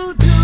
do